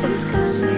She's coming.